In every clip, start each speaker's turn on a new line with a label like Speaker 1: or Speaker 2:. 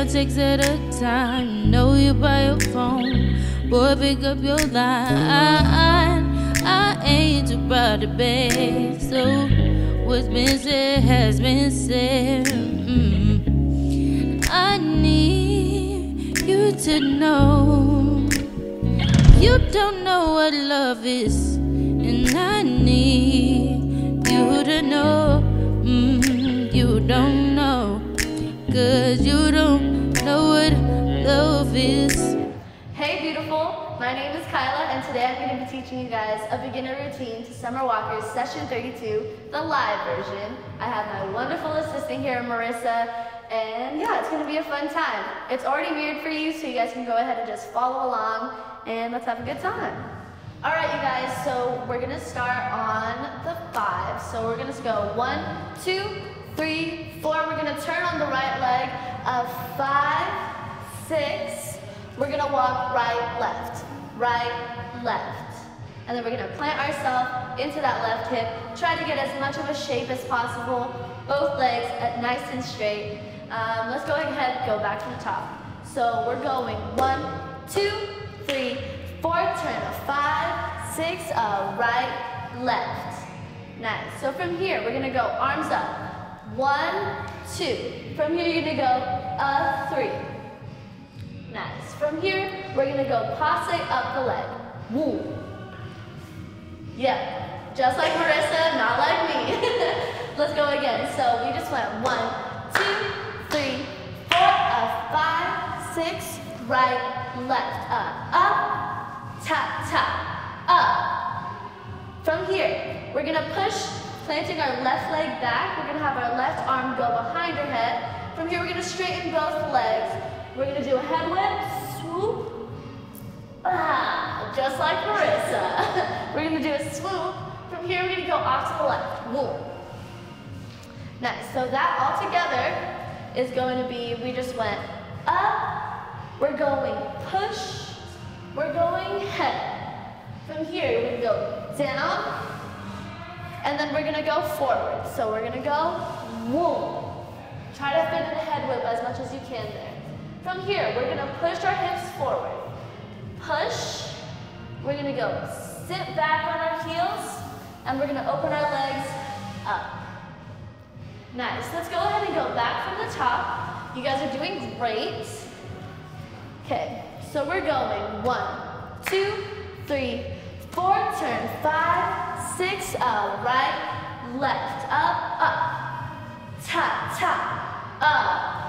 Speaker 1: one takes at a time. Know you by your phone. Boy, pick up your line. I ain't proud to beg. So what's been said has been said. Mm. I need you to know. You don't know what love is. And I need you to know. Mm, you don't know. Cause you don't
Speaker 2: Hey beautiful, my name is Kyla and today I'm going to be teaching you guys a beginner routine to Summer Walker's session 32, the live version. I have my wonderful assistant here, Marissa, and yeah, it's going to be a fun time. It's already mirrored for you so you guys can go ahead and just follow along and let's have a good time. All right, you guys, so we're gonna start on the five. So we're gonna go one, two, three, four. We're gonna turn on the right leg. of five, six. We're gonna walk right, left, right, left. And then we're gonna plant ourselves into that left hip. Try to get as much of a shape as possible. Both legs at nice and straight. Um, let's go ahead, go back to the top. So we're going one, two, three, four, turn a five, six, a right, left. Nice. So from here, we're gonna go arms up. One, two. From here, you're gonna go a three. From here, we're gonna go passe up the leg. Woo. Yeah, just like Marissa, not like me. Let's go again. So we just went one, two, three, four, a five, six, right, left, up, up, tap, tap, up. From here, we're gonna push, planting our left leg back. We're gonna have our left arm go behind our head. From here, we're gonna straighten both legs. We're gonna do a head whip, swoop, ah, just like Marissa. we're gonna do a swoop. From here, we're gonna go off to the left, whoop. Nice, so that all together is going to be, we just went up, we're going push, we're going head. From here, gonna go down, and then we're gonna go forward. So we're gonna go whoom. Try to fit in a head whip as much as you can there. From here, we're gonna push our hips forward. Push, we're gonna go sit back on our heels, and we're gonna open our legs up. Nice, let's go ahead and go back from the top. You guys are doing great. Okay, so we're going one, two, three, four, turn, five, six, uh, right, left, up, up, tap, tap, up,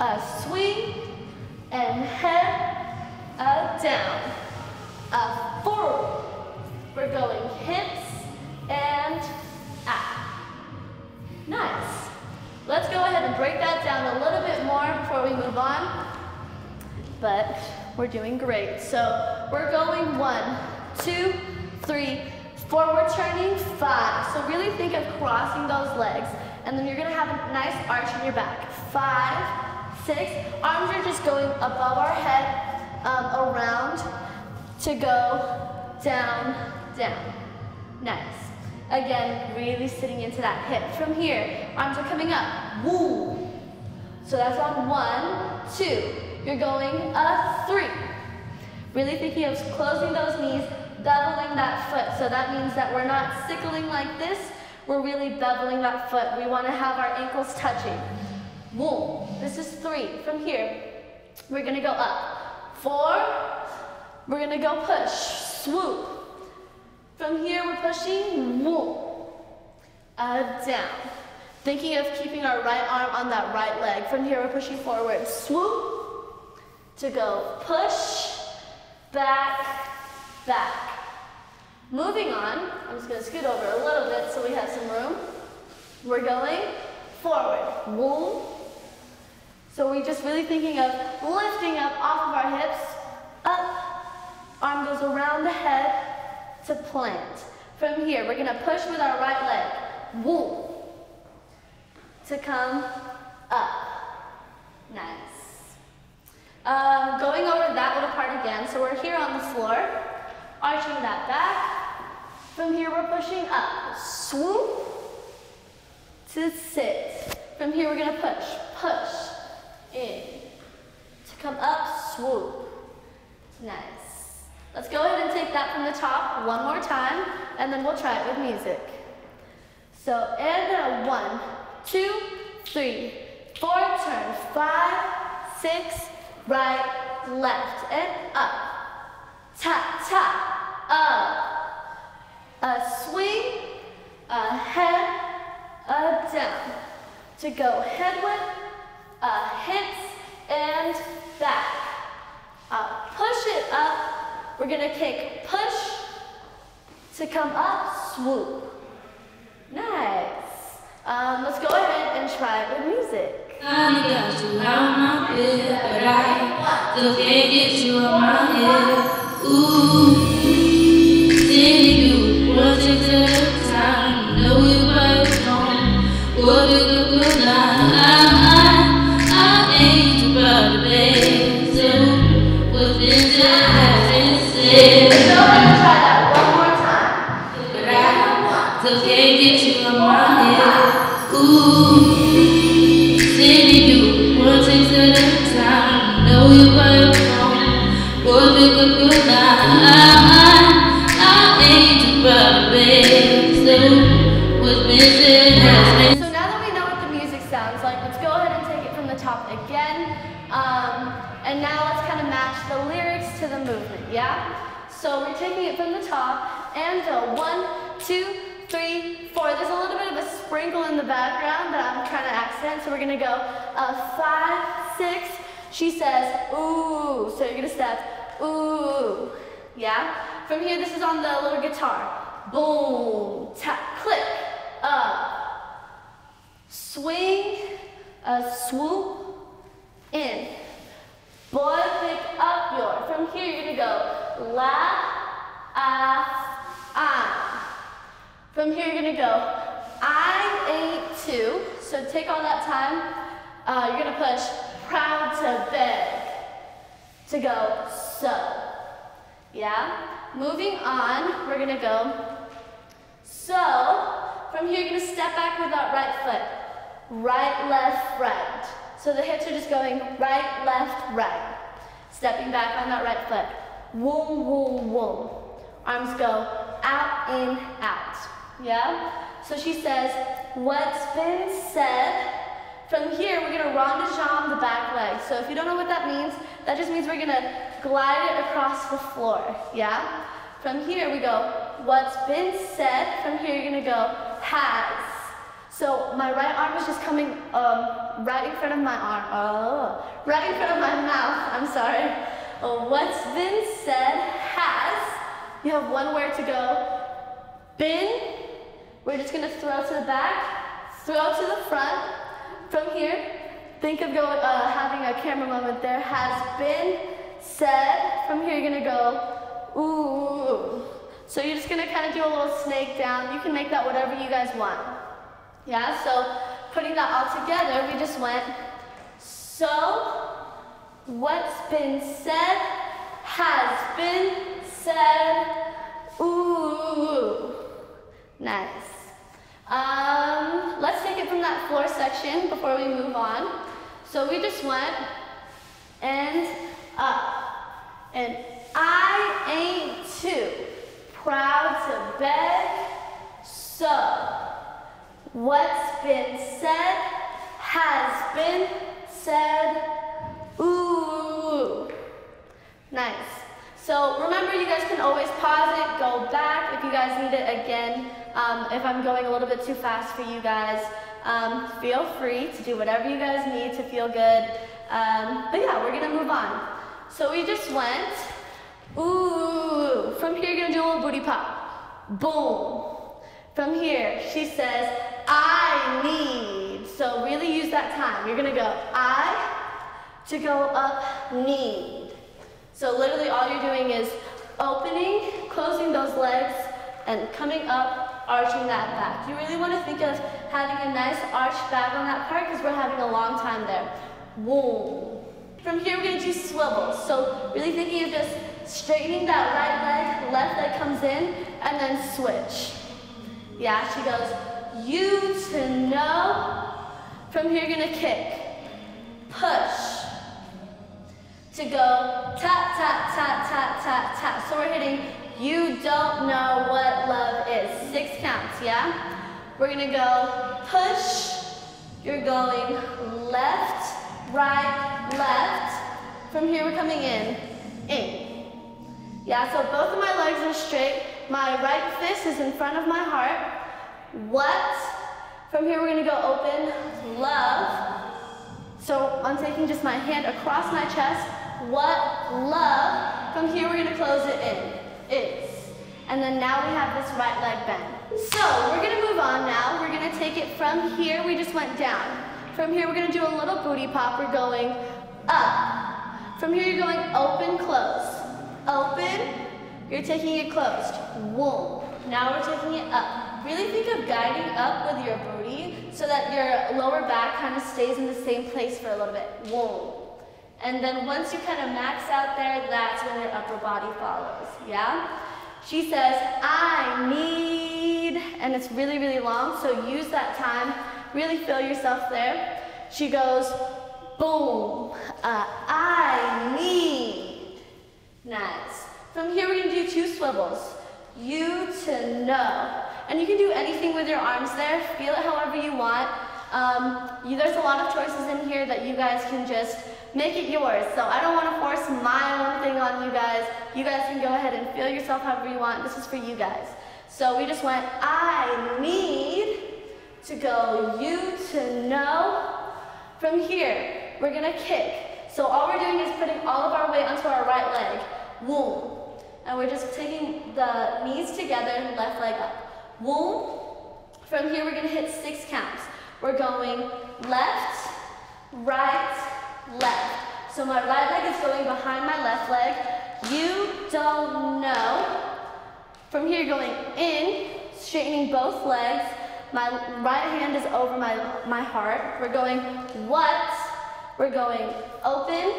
Speaker 2: a swing, and head, uh, down, a forward. We're going hips and out. Nice. Let's go ahead and break that down a little bit more before we move on. But we're doing great. So we're going one, two, three, forward turning, five. So really think of crossing those legs. And then you're gonna have a nice arch in your back. Five, six, arms are just going above our head, um, around to go down, down. Nice. Again, really sitting into that hip. From here, arms are coming up. Woo. So that's on one, two. You're going a three. Really thinking of closing those knees, beveling that foot. So that means that we're not sickling like this. We're really beveling that foot. We want to have our ankles touching. Woo. This is three. From here, we're to go up. Four. We're to go push. Swoop. From here, we're pushing, whoop, uh, down. Thinking of keeping our right arm on that right leg. From here, we're pushing forward, swoop, to go push, back, back. Moving on, I'm just gonna scoot over a little bit so we have some room. We're going forward, whoop. So we're just really thinking of lifting up off of our hips, up, arm goes around the head, to plant. From here, we're gonna push with our right leg. Woo. To come up. Nice. Um, going over that little part again. So we're here on the floor, arching that back. From here, we're pushing up. Swoop to sit. From here, we're gonna push, push. In. To come up, swoop. Nice. Let's go ahead and take that from the top one more time, and then we'll try it with music. So, and one, two, three, four, turn, five, six, right, left, and up. Tap, tap, up. A swing, a head, a down. To go head a hips, and back. Uh, push it up. We're gonna kick push to come up, swoop. Nice. Um, let's go ahead and try it with music.
Speaker 1: Got you out my bed, but I still can't get you out my head. Ooh,
Speaker 2: again. Um, and now let's kind of match the lyrics to the movement, yeah? So we're taking it from the top and go one, two, three, four. There's a little bit of a sprinkle in the background that I'm trying to accent. So we're gonna go uh, five, six. She says, ooh. So you're gonna step, ooh. Yeah? From here, this is on the little guitar. Boom, tap, click, up. Swing, a swoop, in. Boy, pick up your. From here, you're gonna go la, ah, ah. From here, you're gonna go I ain't two. So take all that time. Uh, you're gonna push proud to beg to go so. Yeah? Moving on, we're gonna go so. From here, you're gonna step back with that right foot. Right, left, right. So the hips are just going right, left, right. Stepping back on that right foot. Woom, woom, woom. Arms go out, in, out. Yeah? So she says, what's been said. From here, we're gonna rond de jambe the back leg. So if you don't know what that means, that just means we're gonna glide it across the floor. Yeah? From here, we go, what's been said. From here, you're gonna go, has. So my right arm is just coming um, right in front of my arm. Oh, right in front of my mouth. I'm sorry. Uh, what's been said has. You have one word to go. Been. We're just gonna throw to the back, throw to the front. From here, think of going, uh, having a camera moment there. Has been said. From here, you're gonna go ooh. So you're just gonna kind of do a little snake down. You can make that whatever you guys want. Yeah, so putting that all together, we just went, so what's been said has been said, ooh, nice. Um, let's take it from that floor section before we move on. So we just went and up, and I ain't too proud to beg, so. What's been said has been said. Ooh. Nice. So remember, you guys can always pause it, go back if you guys need it again. Um, if I'm going a little bit too fast for you guys, um, feel free to do whatever you guys need to feel good. Um, but yeah, we're gonna move on. So we just went, ooh. From here, you're gonna do a little booty pop. Boom. From here, she says, I need. So really use that time. You're gonna go I to go up, need. So literally all you're doing is opening, closing those legs, and coming up, arching that back. You really wanna think of having a nice arch back on that part because we're having a long time there. Boom. From here, we're gonna do swivels. So really thinking of just straightening that right leg, left leg comes in, and then switch. Yeah, she goes, you to know. From here, you're gonna kick, push, to go tap, tap, tap, tap, tap, tap. So we're hitting you don't know what love is. Six counts, yeah? We're gonna go push. You're going left, right, left. From here we're coming in, in. Yeah, so both of my legs are straight. My right fist is in front of my heart. What? From here we're gonna go open, love. So I'm taking just my hand across my chest. What? Love. From here we're gonna close it in is. And then now we have this right leg bend. So we're gonna move on now. We're gonna take it from here, we just went down. From here, we're gonna do a little booty pop. We're going up. From here, you're going open, close. Open, you're taking it closed. Whoa. Now we're taking it up. Really think of guiding up with your booty so that your lower back kind of stays in the same place for a little bit. Whoa. And then once you kind of max out there, that's when your upper body follows, yeah? She says, I need, and it's really, really long, so use that time, really feel yourself there. She goes, boom, uh, I need. Nice. From here, we're gonna do two swivels. You to know. And you can do anything with your arms there, feel it however you want. Um, you, there's a lot of choices in here that you guys can just make it yours. So I don't want to force my own thing on you guys. You guys can go ahead and feel yourself however you want. This is for you guys. So we just went, I need to go you to know. From here, we're going to kick. So all we're doing is putting all of our weight onto our right leg. Womb. And we're just taking the knees together, left leg up. Womb. From here, we're going to hit six counts. We're going left, right, left. So my right leg is going behind my left leg. You don't know. From here, going in, straightening both legs. My right hand is over my, my heart. We're going what? We're going open.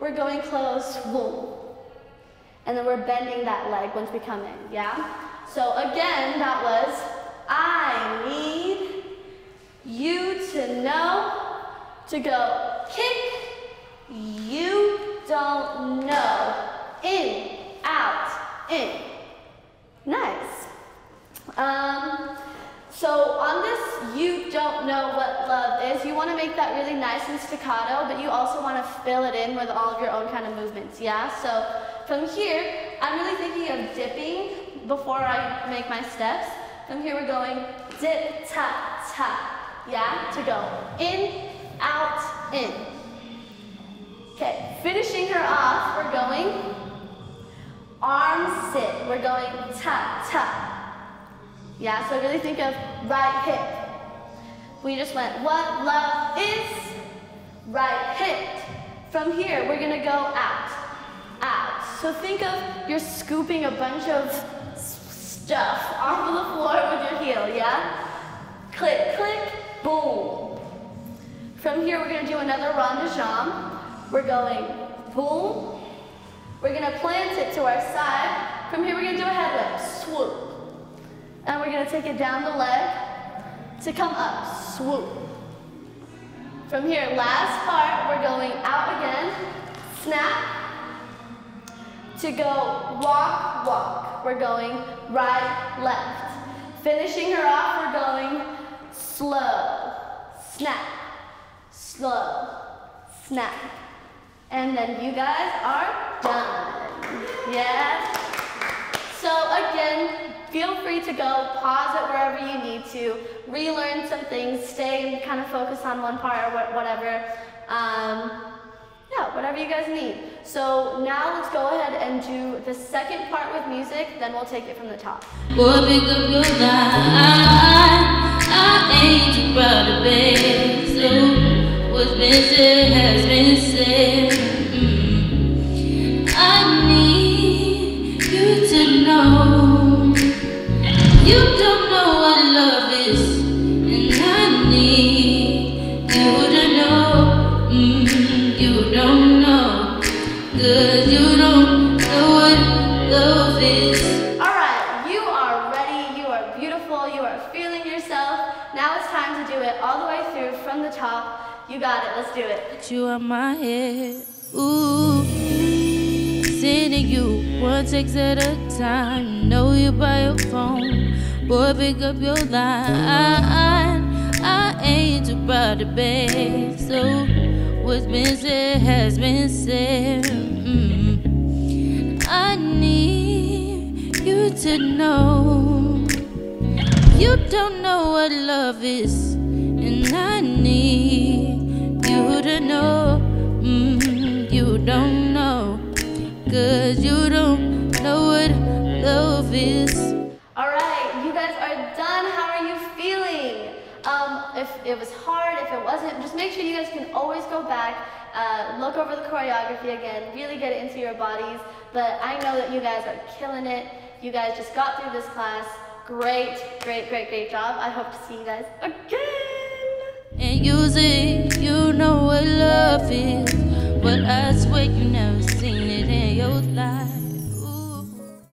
Speaker 2: We're going close, womb. And then we're bending that leg once we come in, yeah? So again, that was I need you to know to go kick, you don't know, in, out, in. Nice. Um, so on this you don't know what love is, you want to make that really nice and staccato, but you also want to fill it in with all of your own kind of movements, yeah? So from here, I'm really thinking of dipping before I make my steps. From here we're going dip, tap, tap yeah, to go in, out, in. Okay, finishing her off, we're going arm sit. We're going tap, tap. Yeah, so really think of right hip. We just went, what love is? Right hip. From here, we're gonna go out, out. So think of you're scooping a bunch of stuff of the floor with your heel, yeah? Click, click, boom. From here, we're gonna do another rond de jambe. We're going boom. We're gonna plant it to our side. From here, we're gonna do a head lift, swoop. And we're gonna take it down the leg to come up, swoop. From here, last part, we're going out again, snap, to go walk, walk. We're going right, left. Finishing her off, we're going slow, snap, slow, snap. And then you guys are done. Yeah? So again, feel free to go, pause it wherever you need to, relearn some things, stay and kind of focus on one part or whatever. Um, whatever you guys need. So now let's go ahead and do the second part with music, then we'll take it from the top. Boy, pick up your. I ain't too proud to beg. So what's been said has been said. Are
Speaker 1: my head. Ooh, sending you one text at a time. Know you by your phone, boy, pick up your line. I ain't proud to beg, so what's been said has been said. Mm. I need you to know you don't know what love is, know. Mm, you don't know, cause you don't know what love is.
Speaker 2: Alright, you guys are done. How are you feeling? Um, if it was hard, if it wasn't, just make sure you guys can always go back, uh, look over the choreography again, really get it into your bodies. But I know that you guys are killing it. You guys just got through this class. Great, great, great, great job. I hope to see you guys again.
Speaker 1: And you say you know what love is, but I swear you never